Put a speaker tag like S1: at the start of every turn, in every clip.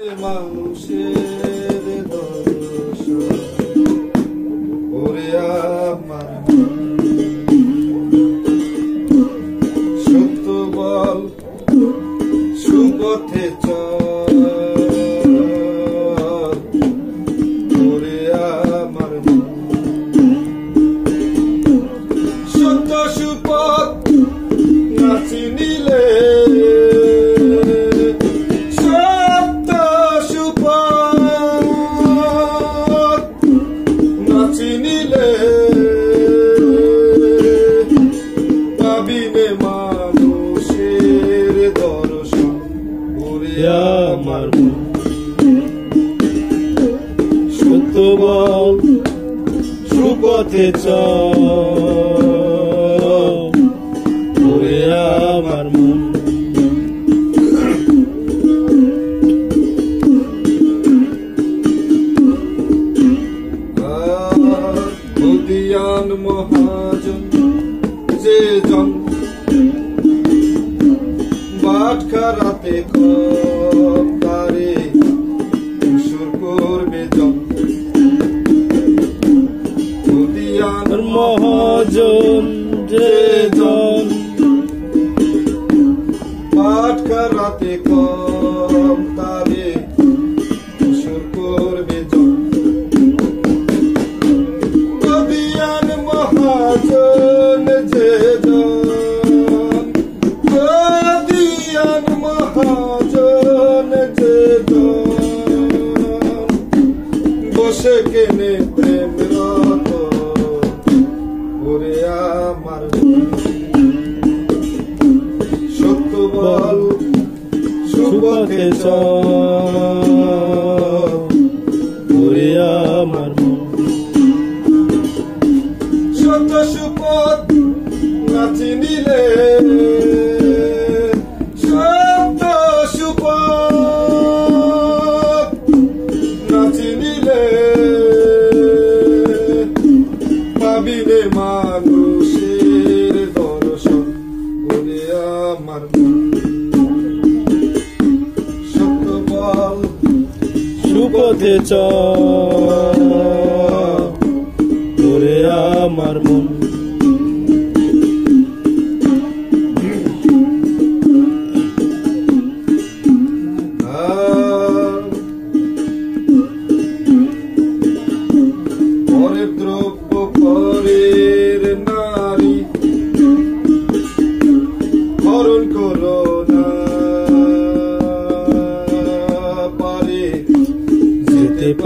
S1: মানুষের দর্শন বল সুপথে চল। ওরে আমার
S2: মন।
S1: মহাজন, যে জন বাট খারাতে কম তারে সুর করবে জন।
S2: মহাজন যে জন
S1: পাঠ করাতে কম তারে সুর করবে জন নদিয়ান মহাজন যে জন মহাজন জন। বসে কেনে প্রেম বল সুপথে
S2: ওরে আমার
S1: সত্য সুপথ নাচি নিলে
S2: চল ওরে আমার মন।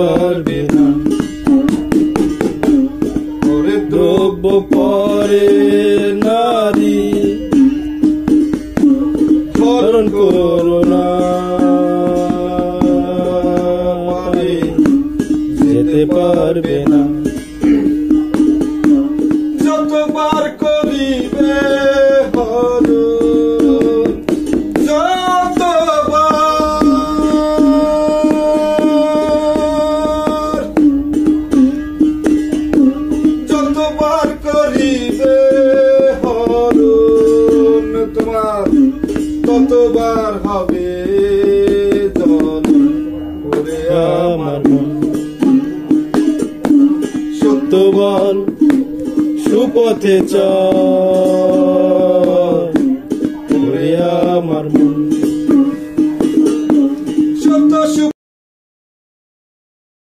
S2: পারবে না।
S1: পরের
S2: দ্রব্য পরে নারী হরণ করোনা
S1: পারে
S2: যেতে পারবে না।
S1: যতবার কতবার হবে
S2: আমার
S1: সত্য
S2: বল সুপথে চরে আমার মন।